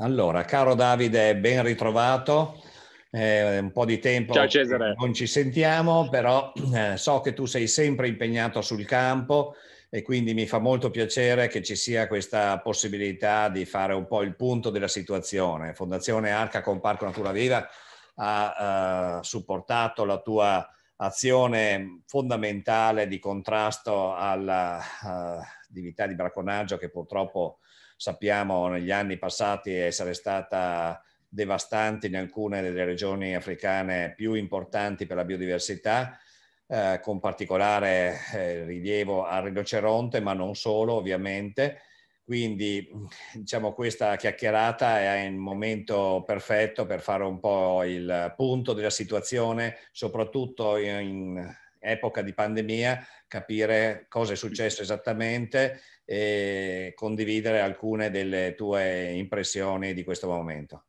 Allora, caro Davide, ben ritrovato. Eh, un po' di tempo non ci sentiamo, però eh, so che tu sei sempre impegnato sul campo e quindi mi fa molto piacere che ci sia questa possibilità di fare un po' il punto della situazione. Fondazione Arca con Parco Natura Viva ha uh, supportato la tua azione fondamentale di contrasto all'attività uh, di bracconaggio che purtroppo sappiamo negli anni passati essere stata devastante in alcune delle regioni africane più importanti per la biodiversità, eh, con particolare eh, rilievo al rinoceronte, ma non solo ovviamente. Quindi diciamo questa chiacchierata è il momento perfetto per fare un po' il punto della situazione, soprattutto in epoca di pandemia, capire cosa è successo esattamente e condividere alcune delle tue impressioni di questo momento.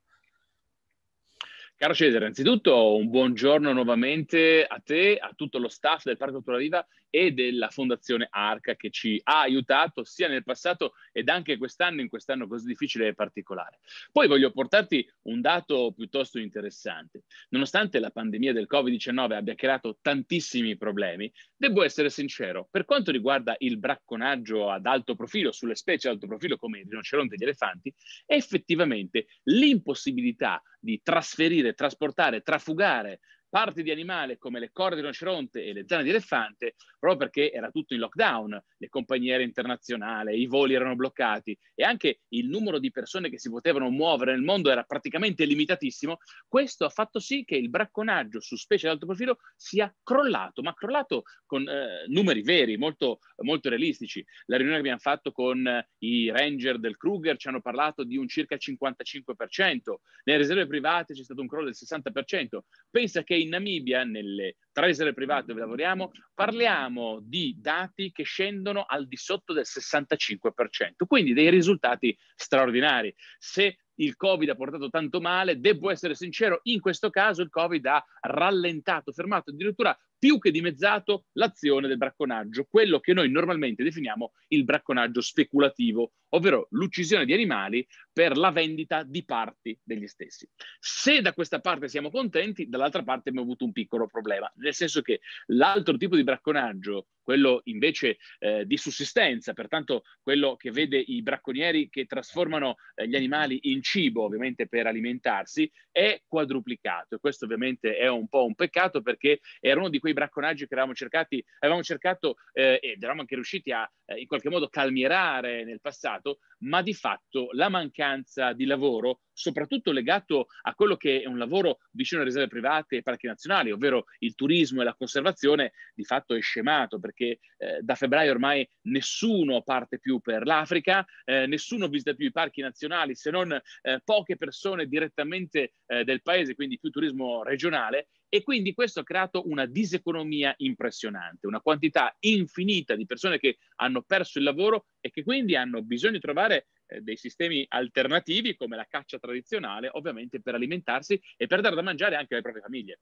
Caro Cesare, innanzitutto un buongiorno nuovamente a te, a tutto lo staff del Parco Natura Viva e della Fondazione Arca che ci ha aiutato sia nel passato ed anche quest'anno, in quest'anno così difficile e particolare. Poi voglio portarti un dato piuttosto interessante. Nonostante la pandemia del Covid-19 abbia creato tantissimi problemi, devo essere sincero, per quanto riguarda il bracconaggio ad alto profilo, sulle specie ad alto profilo come il rinoceronte e gli elefanti, effettivamente l'impossibilità di trasferire, trasportare, trafugare parti di animale come le corde di rinoceronte e le zane di elefante, proprio perché era tutto in lockdown, le compagnie aeree internazionali, i voli erano bloccati e anche il numero di persone che si potevano muovere nel mondo era praticamente limitatissimo, questo ha fatto sì che il bracconaggio su specie di alto profilo sia crollato, ma crollato con eh, numeri veri, molto, molto realistici. La riunione che abbiamo fatto con eh, i ranger del Kruger ci hanno parlato di un circa 55%, nelle riserve private c'è stato un crollo del 60%. Pensa che in Namibia, nelle tre riserve private dove lavoriamo, parliamo di dati che scendono al di sotto del 65%, quindi dei risultati straordinari. Se il Covid ha portato tanto male, devo essere sincero, in questo caso il Covid ha rallentato, fermato, addirittura più che dimezzato l'azione del bracconaggio, quello che noi normalmente definiamo il bracconaggio speculativo, ovvero l'uccisione di animali per la vendita di parti degli stessi. Se da questa parte siamo contenti, dall'altra parte abbiamo avuto un piccolo problema, nel senso che l'altro tipo di bracconaggio, quello invece eh, di sussistenza, pertanto quello che vede i bracconieri che trasformano eh, gli animali in cibo, ovviamente per alimentarsi, è quadruplicato e questo ovviamente è un po' un peccato perché era uno di quei bracconaggi che avevamo, cercati, avevamo cercato eh, ed eravamo anche riusciti a eh, in qualche modo calmierare nel passato, ma di fatto la mancanza di lavoro, soprattutto legato a quello che è un lavoro vicino alle riserve private e parchi nazionali, ovvero il turismo e la conservazione, di fatto è scemato perché eh, da febbraio ormai nessuno parte più per l'Africa, eh, nessuno visita più i parchi nazionali se non eh, poche persone direttamente eh, del paese, quindi più turismo regionale e quindi questo ha creato una diseconomia impressionante, una quantità infinita di persone che hanno perso il lavoro e che quindi hanno bisogno di trovare eh, dei sistemi alternativi come la caccia tradizionale, ovviamente per alimentarsi e per dare da mangiare anche alle proprie famiglie.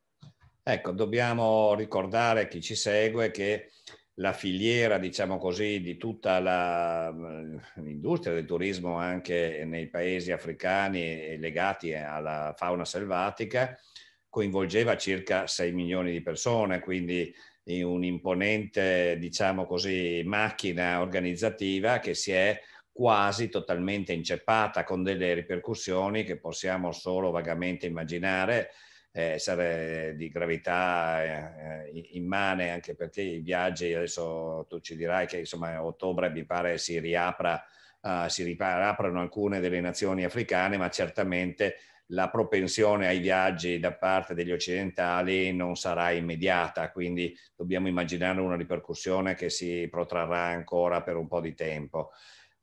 Ecco, dobbiamo ricordare chi ci segue che la filiera, diciamo così, di tutta la, l'industria del turismo anche nei paesi africani legati alla fauna selvatica coinvolgeva circa 6 milioni di persone, quindi un'imponente, diciamo così, macchina organizzativa che si è quasi totalmente inceppata con delle ripercussioni che possiamo solo vagamente immaginare eh, essere di gravità eh, eh, immane anche perché i viaggi adesso tu ci dirai che insomma a ottobre mi pare si riapra uh, si riaprano alcune delle nazioni africane ma certamente la propensione ai viaggi da parte degli occidentali non sarà immediata, quindi dobbiamo immaginare una ripercussione che si protrarrà ancora per un po' di tempo.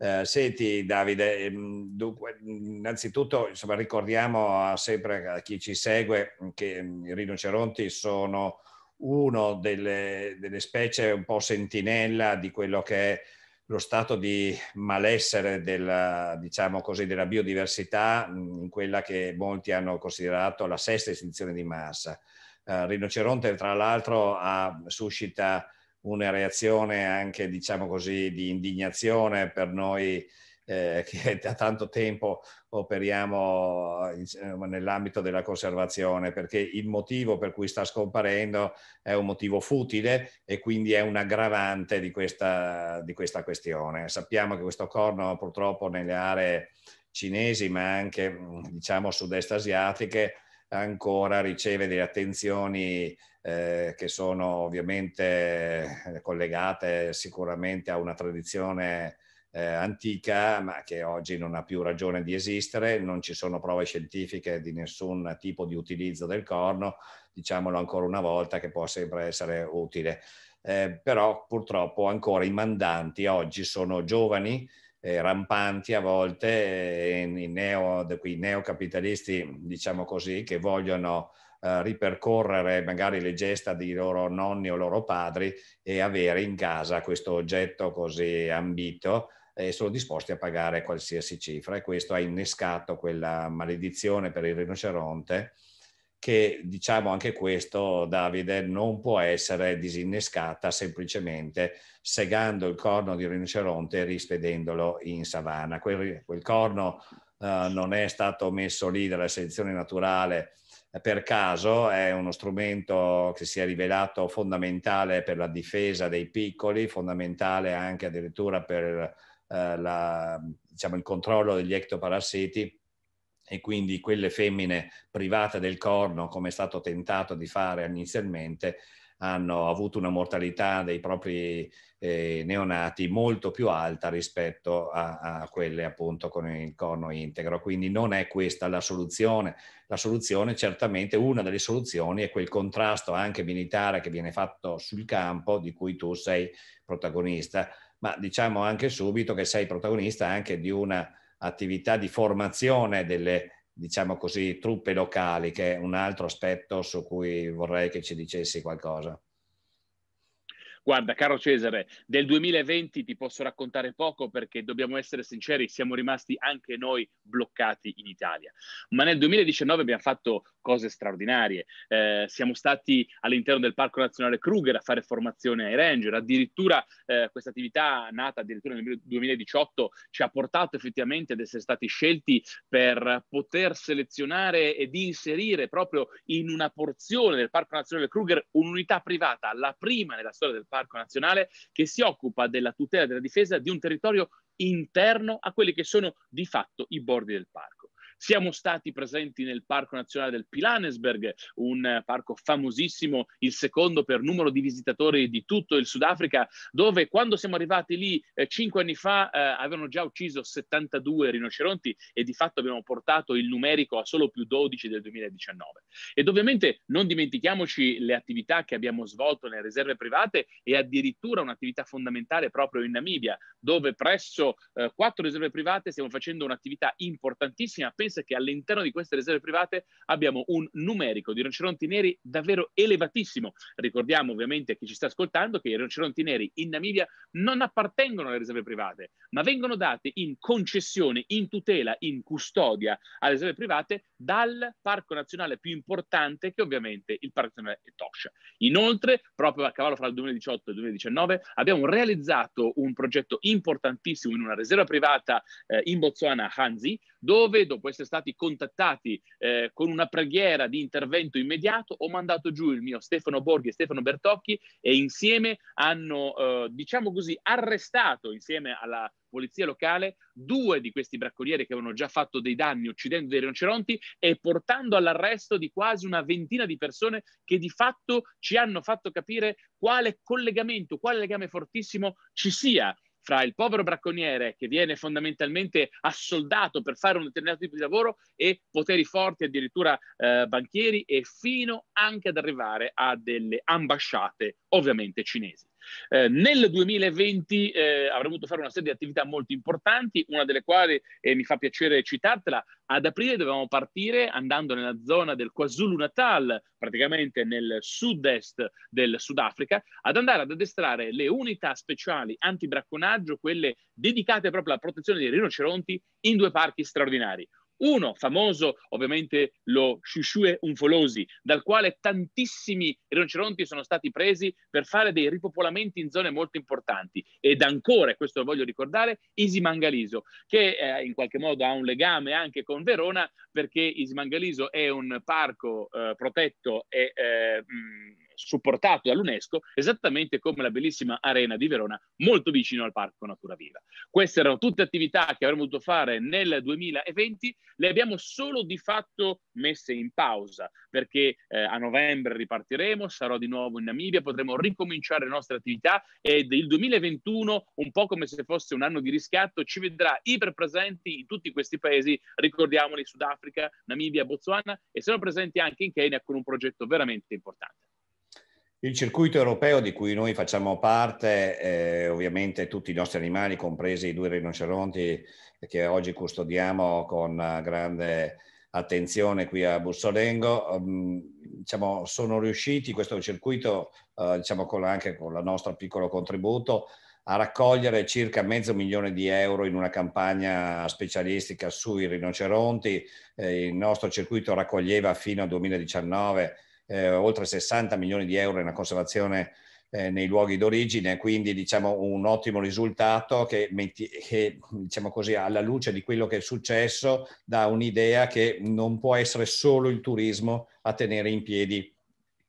Eh, senti Davide, ehm, dunque, innanzitutto insomma, ricordiamo sempre a chi ci segue che mm, i rinoceronti sono una delle, delle specie un po' sentinella di quello che è lo stato di malessere della, diciamo così, della biodiversità in quella che molti hanno considerato la sesta estinzione di massa. Uh, rinoceronte, tra l'altro, suscita una reazione anche, diciamo così, di indignazione per noi eh, che da tanto tempo operiamo nell'ambito della conservazione, perché il motivo per cui sta scomparendo è un motivo futile e quindi è un aggravante di questa, di questa questione. Sappiamo che questo corno purtroppo nelle aree cinesi, ma anche diciamo sud-est asiatiche, ancora riceve delle attenzioni eh, che sono ovviamente eh, collegate sicuramente a una tradizione eh, antica, ma che oggi non ha più ragione di esistere, non ci sono prove scientifiche di nessun tipo di utilizzo del corno, diciamolo ancora una volta che può sempre essere utile. Eh, però purtroppo ancora i mandanti oggi sono giovani, eh, rampanti a volte, eh, i, neo, quei neocapitalisti, diciamo così, che vogliono eh, ripercorrere magari le gesta di loro nonni o loro padri e avere in casa questo oggetto così ambito e sono disposti a pagare qualsiasi cifra e questo ha innescato quella maledizione per il rinoceronte che diciamo anche questo Davide non può essere disinnescata semplicemente segando il corno di rinoceronte e rispedendolo in savana. Quel, quel corno uh, non è stato messo lì dalla selezione naturale per caso, è uno strumento che si è rivelato fondamentale per la difesa dei piccoli, fondamentale anche addirittura per eh, la, diciamo, il controllo degli ectoparassiti e quindi quelle femmine private del corno, come è stato tentato di fare inizialmente, hanno avuto una mortalità dei propri eh, neonati molto più alta rispetto a, a, quelle appunto con il corno integro. Quindi non è questa la soluzione. La soluzione, certamente, una delle soluzioni è quel contrasto anche militare che viene fatto sul campo, di cui tu sei protagonista, ma diciamo anche subito che sei protagonista anche di un'attività di formazione delle, diciamo così, truppe locali, che è un altro aspetto su cui vorrei che ci dicessi qualcosa. Guarda, caro Cesare, del 2020 ti posso raccontare poco perché dobbiamo essere sinceri, siamo rimasti anche noi bloccati in Italia. Ma nel 2019 abbiamo fatto cose straordinarie. Eh, siamo stati all'interno del Parco Nazionale Kruger a fare formazione ai ranger. Addirittura eh, questa attività nata addirittura nel 2018 ci ha portato effettivamente ad essere stati scelti per poter selezionare ed inserire proprio in una porzione del Parco Nazionale Kruger un'unità privata, la prima nella storia del Parco Nazionale, che si occupa della tutela e della difesa di un territorio interno a quelli che sono di fatto i bordi del parco. Siamo stati presenti nel Parco Nazionale del Pilanesberg, un parco famosissimo, il secondo per numero di visitatori di tutto il Sudafrica, dove quando siamo arrivati lì eh, cinque anni fa eh, avevano già ucciso 72 rinoceronti e di fatto abbiamo portato il numerico a solo più 12 del 2019. Ed ovviamente non dimentichiamoci le attività che abbiamo svolto nelle riserve private e addirittura un'attività fondamentale proprio in Namibia, dove presso eh, quattro riserve private stiamo facendo un'attività importantissima pensa che all'interno di queste riserve private abbiamo un numerico di rinoceronti neri davvero elevatissimo. Ricordiamo ovviamente a chi ci sta ascoltando che i rinoceronti neri in Namibia non appartengono alle riserve private, ma vengono date in concessione, in tutela, in custodia alle riserve private dal parco nazionale più importante che ovviamente il parco nazionale è Toscia. Inoltre, proprio a cavallo fra il 2018 e il 2019, abbiamo realizzato un progetto importantissimo in una riserva privata eh, in Botswana, Hanzi, dove dopo essere stati contattati eh, con una preghiera di intervento immediato, ho mandato giù il mio Stefano Borghi e Stefano Bertocchi e insieme hanno, eh, diciamo così, arrestato insieme alla polizia locale due di questi bracconieri che avevano già fatto dei danni uccidendo dei rinoceronti e portando all'arresto di quasi una ventina di persone che di fatto ci hanno fatto capire quale collegamento, quale legame fortissimo ci sia fra il povero bracconiere che viene fondamentalmente assoldato per fare un determinato tipo di lavoro e poteri forti, addirittura eh, banchieri, e fino anche ad arrivare a delle ambasciate, ovviamente cinesi. Eh, nel 2020 eh, avremmo dovuto fare una serie di attività molto importanti, una delle quali eh, mi fa piacere citartela. Ad aprile dovevamo partire andando nella zona del KwaZulu-Natal, praticamente nel sud-est del Sudafrica, ad andare ad addestrare le unità speciali antibracconaggio, quelle dedicate proprio alla protezione dei rinoceronti, in due parchi straordinari Uno famoso, ovviamente lo Shushuè Unfolosi, dal quale tantissimi rinoceronti sono stati presi per fare dei ripopolamenti in zone molto importanti. Ed ancora, questo lo voglio ricordare, Isimangaliso, che eh, in qualche modo ha un legame anche con Verona, perché Isimangaliso è un parco eh, protetto e eh, mh, supportato dall'UNESCO, esattamente come la bellissima arena di Verona, molto vicino al Parco Natura Viva. Queste erano tutte attività che avremmo dovuto fare nel 2020, le abbiamo solo di fatto messe in pausa, perché eh, a novembre ripartiremo, sarò di nuovo in Namibia, potremo ricominciare le nostre attività ed il 2021, un po' come se fosse un anno di riscatto, ci vedrà iperpresenti in tutti questi paesi, ricordiamoli Sudafrica, Namibia, Botswana e sono presenti anche in Kenya con un progetto veramente importante. Il circuito europeo di cui noi facciamo parte, eh, ovviamente tutti i nostri animali, compresi i due rinoceronti che oggi custodiamo con grande attenzione qui a Bussolengo, um, diciamo, sono riusciti questo circuito, uh, diciamo con, anche con il nostro piccolo contributo, a raccogliere circa mezzo milione di euro in una campagna specialistica sui rinoceronti. Eh, il nostro circuito raccoglieva fino al 2019 eh, oltre 60 milioni di euro nella conservazione eh, nei luoghi d'origine, quindi diciamo un ottimo risultato che, metti, che diciamo così, alla luce di quello che è successo dà un'idea che non può essere solo il turismo a tenere in piedi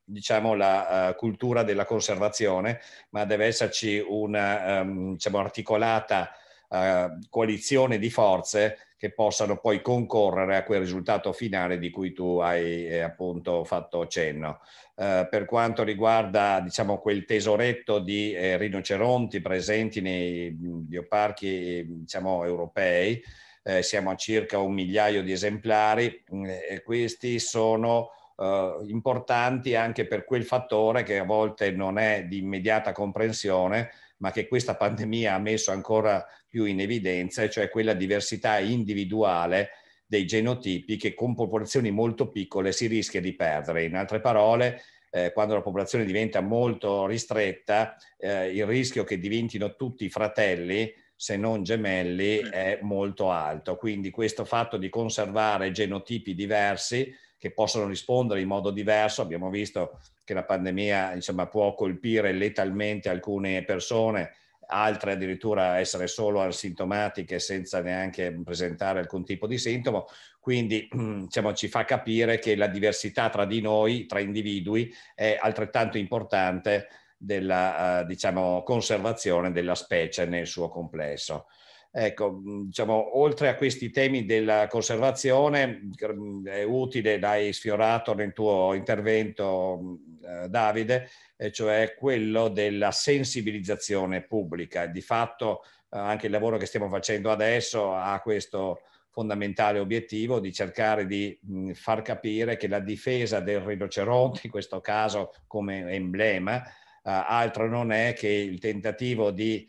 diciamo, la uh, cultura della conservazione, ma deve esserci una um, diciamo, articolata uh, coalizione di forze che possano poi concorrere a quel risultato finale di cui tu hai eh, appunto fatto cenno. Eh, per quanto riguarda diciamo, quel tesoretto di eh, rinoceronti presenti nei bioparchi diciamo, europei, eh, siamo a circa un migliaio di esemplari mm, e questi sono Uh, importanti anche per quel fattore che a volte non è di immediata comprensione, ma che questa pandemia ha messo ancora più in evidenza, cioè quella diversità individuale dei genotipi che con popolazioni molto piccole si rischia di perdere. In altre parole, eh, quando la popolazione diventa molto ristretta, eh, il rischio che diventino tutti fratelli, se non gemelli, è molto alto. Quindi questo fatto di conservare genotipi diversi che possono rispondere in modo diverso, abbiamo visto che la pandemia insomma, può colpire letalmente alcune persone, altre addirittura essere solo asintomatiche senza neanche presentare alcun tipo di sintomo. Quindi diciamo, ci fa capire che la diversità tra di noi, tra individui, è altrettanto importante della uh, diciamo, conservazione della specie nel suo complesso. Ecco, diciamo, oltre a questi temi della conservazione, è utile, l'hai sfiorato nel tuo intervento, eh, Davide, e cioè quello della sensibilizzazione pubblica. Di fatto eh, anche il lavoro che stiamo facendo adesso ha questo fondamentale obiettivo di cercare di far capire che la difesa del rinoceronte, in questo caso come emblema, eh, altro non è che il tentativo di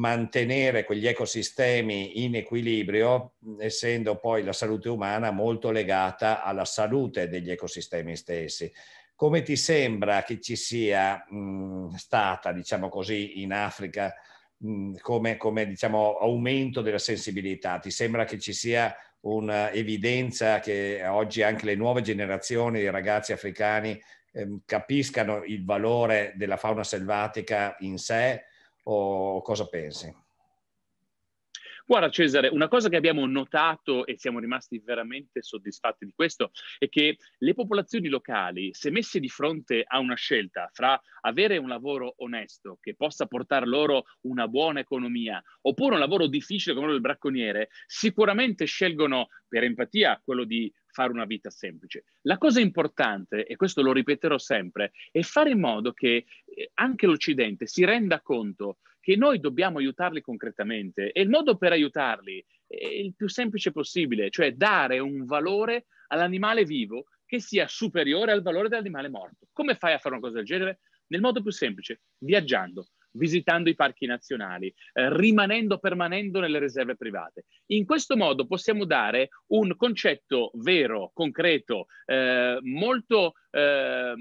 mantenere quegli ecosistemi in equilibrio, essendo poi la salute umana molto legata alla salute degli ecosistemi stessi. Come ti sembra che ci sia mh, stata, diciamo così, in Africa mh, come, come diciamo, aumento della sensibilità? Ti sembra che ci sia un'evidenza che oggi anche le nuove generazioni di ragazzi africani eh, capiscano il valore della fauna selvatica in sé o cosa pensi? Guarda Cesare, una cosa che abbiamo notato e siamo rimasti veramente soddisfatti di questo è che le popolazioni locali, se messe di fronte a una scelta fra avere un lavoro onesto che possa portare loro una buona economia oppure un lavoro difficile come quello del bracconiere, sicuramente scelgono per empatia quello di fare una vita semplice. La cosa importante, e questo lo ripeterò sempre, è fare in modo che eh, anche l'Occidente si renda conto che noi dobbiamo aiutarli concretamente e il modo per aiutarli è il più semplice possibile, cioè dare un valore all'animale vivo che sia superiore al valore dell'animale morto. Come fai a fare una cosa del genere? Nel modo più semplice, viaggiando, visitando i parchi nazionali, eh, rimanendo, permanendo nelle riserve private. In questo modo possiamo dare un concetto vero, concreto, eh, molto, eh,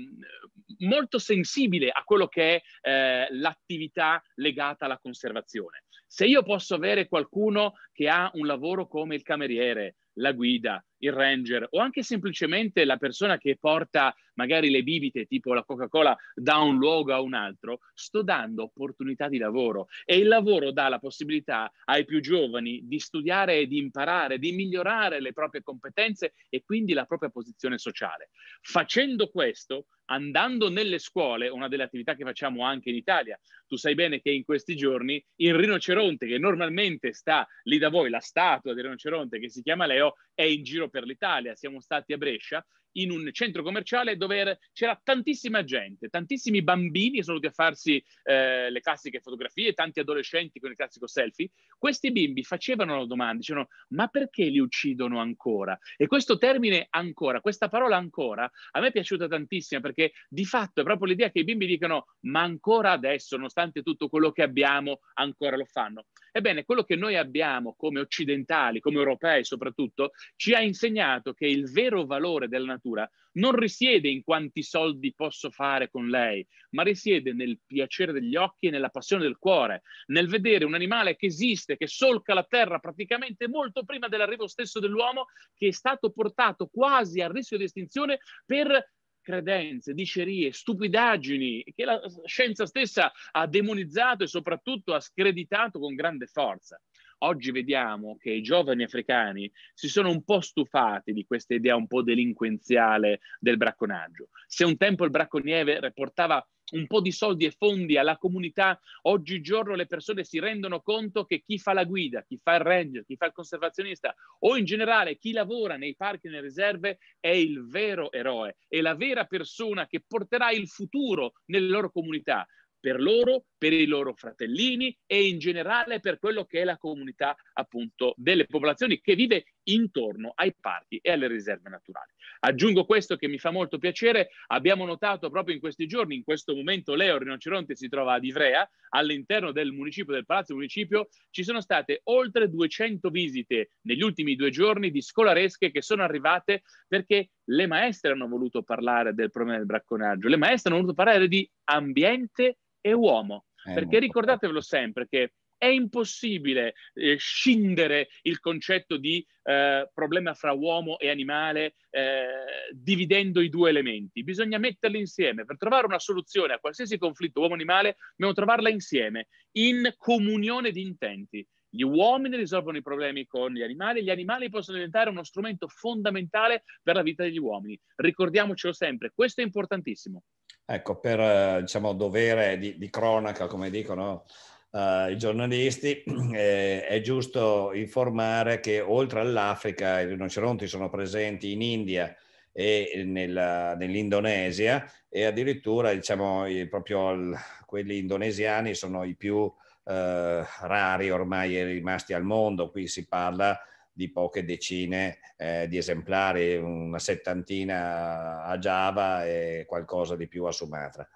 molto sensibile a quello che è eh, l'attività legata alla conservazione. Se io posso avere qualcuno che ha un lavoro come il cameriere, la guida, il ranger o anche semplicemente la persona che porta magari le bibite tipo la Coca-Cola da un luogo a un altro, sto dando opportunità di lavoro e il lavoro dà la possibilità ai più giovani di studiare e di imparare, di migliorare le proprie competenze e quindi la propria posizione sociale. Facendo questo, andando nelle scuole, una delle attività che facciamo anche in Italia, tu sai bene che in questi giorni il rinoceronte che normalmente sta lì da voi, la statua del rinoceronte che si chiama Leo, è in giro per l'Italia. Siamo stati a Brescia in un centro commerciale dove c'era tantissima gente, tantissimi bambini sono venuti a farsi eh, le classiche fotografie, tanti adolescenti con il classico selfie. Questi bimbi facevano la domanda, dicevano ma perché li uccidono ancora? E questo termine ancora, questa parola ancora, a me è piaciuta tantissimo perché di fatto è proprio l'idea che i bimbi dicano ma ancora adesso, nonostante tutto quello che abbiamo, ancora lo fanno. Ebbene, quello che noi abbiamo come occidentali, come europei soprattutto, ci ha insegnato che il vero valore della natura non risiede in quanti soldi posso fare con lei, ma risiede nel piacere degli occhi e nella passione del cuore, nel vedere un animale che esiste, che solca la terra praticamente molto prima dell'arrivo stesso dell'uomo, che è stato portato quasi a rischio di estinzione per credenze, dicerie, stupidaggini che la scienza stessa ha demonizzato e soprattutto ha screditato con grande forza. Oggi vediamo che i giovani africani si sono un po' stufati di questa idea un po' delinquenziale del bracconaggio. Se un tempo il bracconiere portava un po' di soldi e fondi alla comunità, oggigiorno le persone si rendono conto che chi fa la guida, chi fa il ranger, chi fa il conservazionista o in generale chi lavora nei parchi e nelle riserve è il vero eroe, è la vera persona che porterà il futuro nelle loro comunità per loro, per i loro fratellini e in generale per quello che è la comunità appunto delle popolazioni che vive intorno ai parchi e alle riserve naturali. Aggiungo questo che mi fa molto piacere, abbiamo notato proprio in questi giorni, in questo momento Leo Rinoceronte si trova ad Ivrea, all'interno del municipio, del palazzo municipio, ci sono state oltre 200 visite negli ultimi due giorni di scolaresche che sono arrivate perché le maestre hanno voluto parlare del problema del bracconaggio, le maestre hanno voluto parlare di ambiente e uomo. Eh, perché ricordatevelo sempre che è impossibile eh, scindere il concetto di eh, problema fra uomo e animale eh, dividendo i due elementi. Bisogna metterli insieme. Per trovare una soluzione a qualsiasi conflitto uomo-animale, dobbiamo trovarla insieme, in comunione di intenti. Gli uomini risolvono i problemi con gli animali, gli animali possono diventare uno strumento fondamentale per la vita degli uomini. Ricordiamocelo sempre, questo è importantissimo. Ecco, per eh, diciamo, dovere di, di cronaca, come dicono uh, i giornalisti, eh, è giusto informare che oltre all'Africa i rinoceronti sono presenti in India e nella, nell'Indonesia e addirittura diciamo, proprio il, quelli indonesiani sono i più eh, rari ormai rimasti al mondo. Qui si parla di poche decine eh, di esemplari, una settantina a Java e qualcosa di più a Sumatra.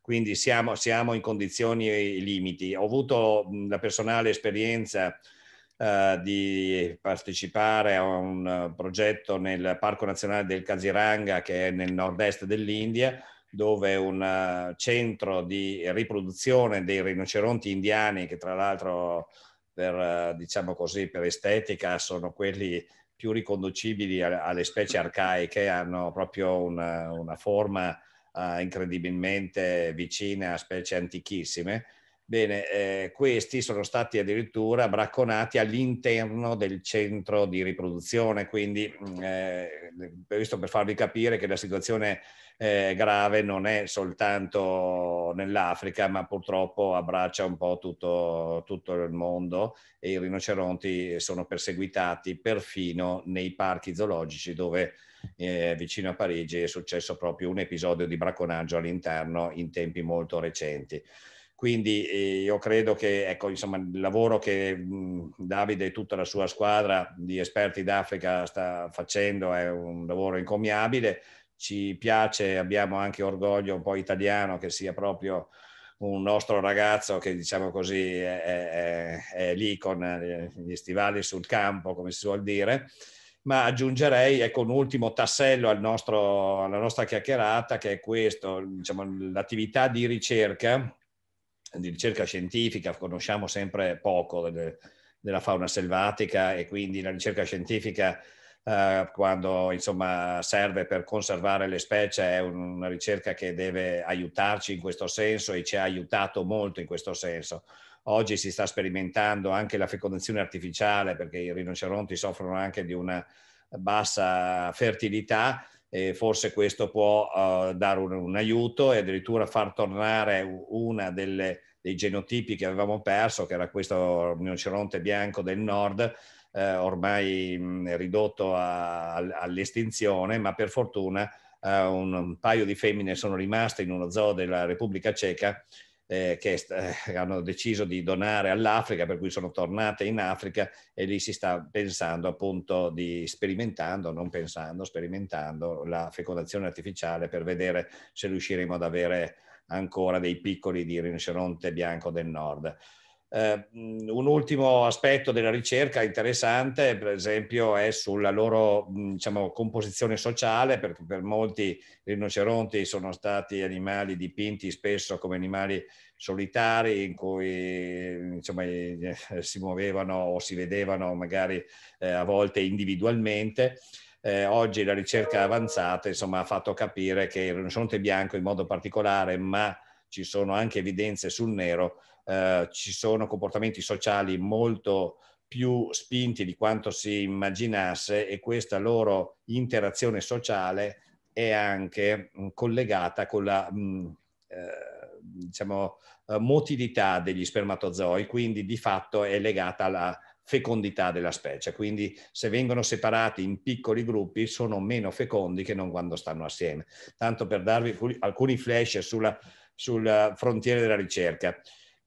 Quindi siamo, siamo in condizioni limiti. Ho avuto la personale esperienza Uh, di partecipare a un progetto nel Parco Nazionale del Kaziranga che è nel nord-est dell'India dove un uh, centro di riproduzione dei rinoceronti indiani che tra l'altro per, diciamo così, per estetica sono quelli più riconducibili alle specie arcaiche, hanno proprio una, una forma uh, incredibilmente vicina a specie antichissime. Bene, eh, questi sono stati addirittura bracconati all'interno del centro di riproduzione, quindi mm, eh, questo per farvi capire che la situazione eh, grave non è soltanto nell'Africa, ma purtroppo abbraccia un po' tutto, tutto il mondo e i rinoceronti sono perseguitati perfino nei parchi zoologici dove eh, vicino a Parigi è successo proprio un episodio di bracconaggio all'interno in tempi molto recenti. Quindi eh, io credo che ecco, insomma, il lavoro che mh, Davide e tutta la sua squadra di esperti d'Africa sta facendo è un lavoro incommiabile. Ci piace, abbiamo anche orgoglio un po' italiano che sia proprio un nostro ragazzo che diciamo così è, è, è lì con gli stivali sul campo, come si suol dire, ma aggiungerei ecco, un ultimo tassello al nostro, alla nostra chiacchierata che è questo, diciamo, l'attività di ricerca, di ricerca scientifica, conosciamo sempre poco delle, della fauna selvatica e quindi la ricerca scientifica eh, quando insomma serve per conservare le specie, è una ricerca che deve aiutarci in questo senso e ci ha aiutato molto in questo senso. Oggi si sta sperimentando anche la fecondazione artificiale perché i rinoceronti soffrono anche di una bassa fertilità e forse questo può uh, dare un, un, aiuto e addirittura far tornare una delle, dei genotipi che avevamo perso, che era questo rinoceronte bianco del nord, eh, ormai mh, ridotto a, all'estinzione, ma per fortuna eh, un, un, paio di femmine sono rimaste in uno zoo della Repubblica Ceca eh, che eh, hanno deciso di donare all'Africa, per cui sono tornate in Africa e lì si sta pensando appunto di sperimentando, non pensando, sperimentando la fecondazione artificiale per vedere se riusciremo ad avere ancora dei piccoli di rinoceronte bianco del nord. Uh, un ultimo aspetto della ricerca interessante, per esempio, è sulla loro diciamo, composizione sociale, perché per molti rinoceronti sono stati animali dipinti spesso come animali solitari in cui insomma, si muovevano o si vedevano magari eh, a volte individualmente. Eh, oggi la ricerca avanzata insomma, ha fatto capire che il rinoceronte bianco in modo particolare, ma ci sono anche evidenze sul nero, eh, ci sono comportamenti sociali molto più spinti di quanto si immaginasse e questa loro interazione sociale è anche mh, collegata con la mh, eh, diciamo, eh, motilità degli spermatozoi, quindi di fatto è legata alla fecondità della specie. Quindi se vengono separati in piccoli gruppi sono meno fecondi che non quando stanno assieme. Tanto per darvi alcuni flash sulla, sulla frontiera della ricerca.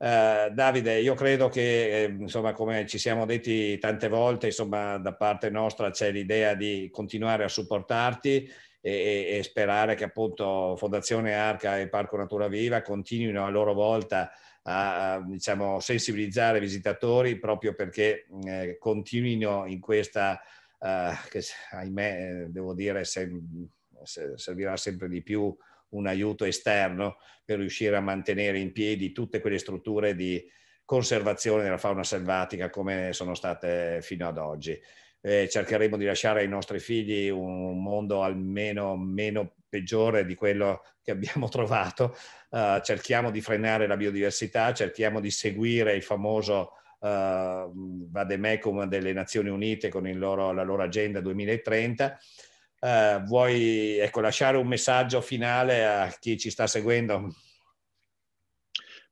Uh, Davide, io credo che, eh, insomma, come ci siamo detti tante volte, insomma, da parte nostra c'è l'idea di continuare a supportarti e, e, sperare che appunto Fondazione Arca e Parco Natura Viva continuino a loro volta a, a diciamo, sensibilizzare i visitatori proprio perché eh, continuino in questa, uh, che ahimè, devo dire, se, se servirà sempre di più un aiuto esterno per riuscire a mantenere in piedi tutte quelle strutture di conservazione della fauna selvatica come sono state fino ad oggi. Eh, cercheremo di lasciare ai nostri figli un mondo almeno meno peggiore di quello che abbiamo trovato. Uh, cerchiamo di frenare la biodiversità, cerchiamo di seguire il famoso uh, Vademecum delle Nazioni Unite con loro, la loro agenda 2030 Uh, vuoi ecco, lasciare un messaggio finale a chi ci sta seguendo?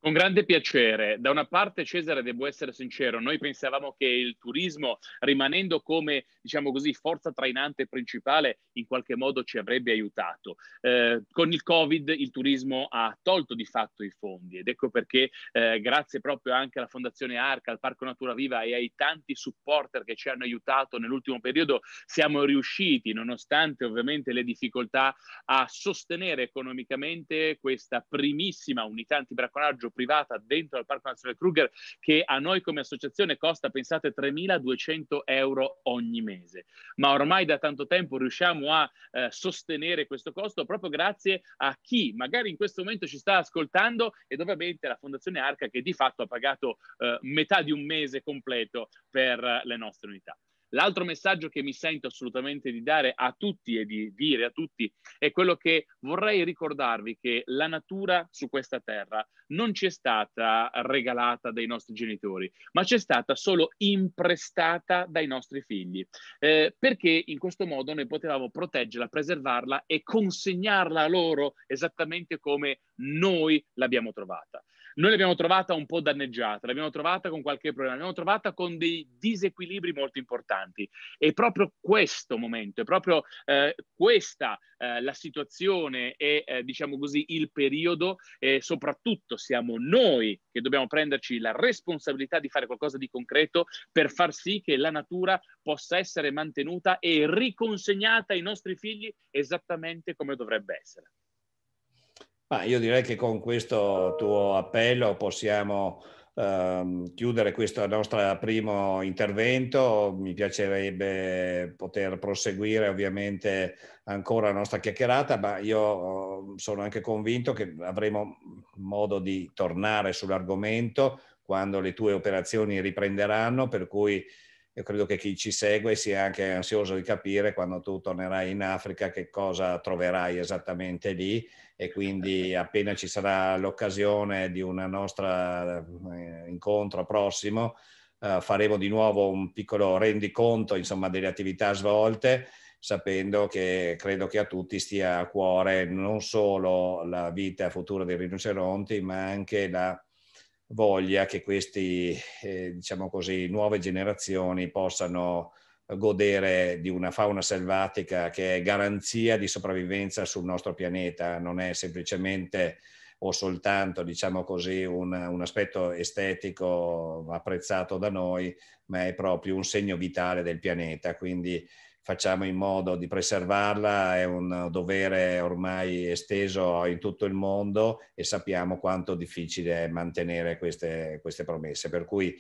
Con grande piacere. Da una parte, Cesare, devo essere sincero, noi pensavamo che il turismo, rimanendo come, diciamo così, forza trainante principale, in qualche modo ci avrebbe aiutato. Eh, con il Covid il turismo ha tolto di fatto i fondi ed ecco perché, eh, grazie proprio anche alla Fondazione Arca, al Parco Natura Viva e ai tanti supporter che ci hanno aiutato nell'ultimo periodo, siamo riusciti, nonostante ovviamente le difficoltà, a sostenere economicamente questa primissima unità antibracconaggio privata dentro al Parco Nazionale Kruger che a noi come associazione costa, pensate, 3.200 euro ogni mese. Ma ormai da tanto tempo riusciamo a eh, sostenere questo costo proprio grazie a chi magari in questo momento ci sta ascoltando ed ovviamente la Fondazione Arca che di fatto ha pagato eh, metà di un mese completo per eh, le nostre unità. L'altro messaggio che mi sento assolutamente di dare a tutti e di dire a tutti è quello che vorrei ricordarvi che la natura su questa terra non ci è stata regalata dai nostri genitori, ma ci è stata solo imprestata dai nostri figli, eh, perché in questo modo noi potevamo proteggerla, preservarla e consegnarla a loro esattamente come noi l'abbiamo trovata. Noi l'abbiamo trovata un po' danneggiata, l'abbiamo trovata con qualche problema, l'abbiamo trovata con dei disequilibri molto importanti. E proprio questo momento, è proprio eh, questa eh, la situazione e eh, diciamo così il periodo e soprattutto siamo noi che dobbiamo prenderci la responsabilità di fare qualcosa di concreto per far sì che la natura possa essere mantenuta e riconsegnata ai nostri figli esattamente come dovrebbe essere. Ma io direi che con questo tuo appello possiamo ehm, chiudere questo nostro primo intervento. Mi piacerebbe poter proseguire ovviamente ancora la nostra chiacchierata, ma io sono anche convinto che avremo modo di tornare sull'argomento quando le tue operazioni riprenderanno, per cui io credo che chi ci segue sia anche ansioso di capire quando tu tornerai in Africa che cosa troverai esattamente lì e quindi appena ci sarà l'occasione di un nostro eh, incontro prossimo eh, faremo di nuovo un piccolo rendiconto insomma, delle attività svolte sapendo che credo che a tutti stia a cuore non solo la vita futura dei rinoceronti ma anche la voglia che queste eh, diciamo nuove generazioni possano godere di una fauna selvatica che è garanzia di sopravvivenza sul nostro pianeta, non è semplicemente o soltanto diciamo così, un, un, aspetto estetico apprezzato da noi, ma è proprio un segno vitale del pianeta. Quindi facciamo in modo di preservarla, è un dovere ormai esteso in tutto il mondo e sappiamo quanto difficile è mantenere queste, queste promesse. Per cui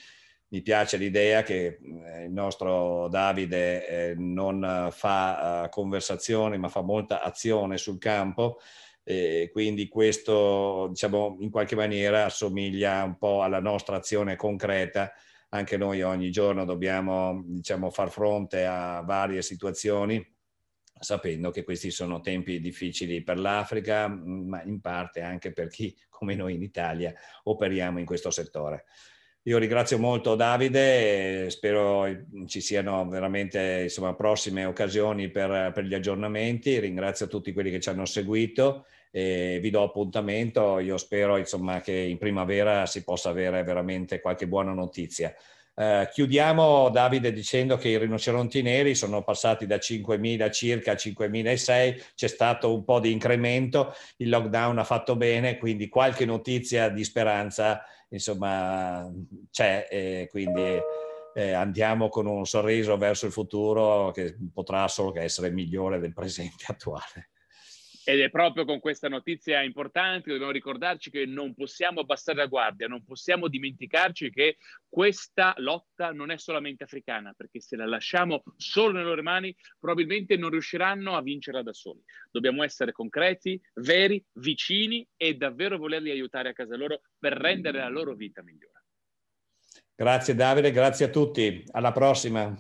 mi piace l'idea che eh, il nostro Davide eh, non fa uh, conversazioni ma fa molta azione sul campo e quindi questo diciamo in qualche maniera assomiglia un po' alla nostra azione concreta anche noi ogni giorno dobbiamo diciamo, far fronte a varie situazioni sapendo che questi sono tempi difficili per l'Africa, ma in parte anche per chi, come noi in Italia, operiamo in questo settore. Io ringrazio molto Davide spero ci siano veramente insomma, prossime occasioni per, per, gli aggiornamenti. Ringrazio tutti quelli che ci hanno seguito e vi do appuntamento. Io spero insomma, che in primavera si possa avere veramente qualche buona notizia. Uh, chiudiamo Davide dicendo che i rinoceronti neri sono passati da 5.000 circa a 5.006, c'è stato un po' di incremento, il lockdown ha fatto bene, quindi qualche notizia di speranza insomma c'è, e quindi eh, andiamo con un sorriso verso il futuro che potrà solo che essere migliore del presente attuale. Ed è proprio con questa notizia importante che dobbiamo ricordarci che non possiamo abbassare la guardia, non possiamo dimenticarci che questa lotta non è solamente africana, perché se la lasciamo solo nelle loro mani, probabilmente non riusciranno a vincerla da soli. Dobbiamo essere concreti, veri, vicini e davvero volerli aiutare a casa loro per rendere la loro vita migliore. Grazie Davide, grazie a tutti. Alla prossima.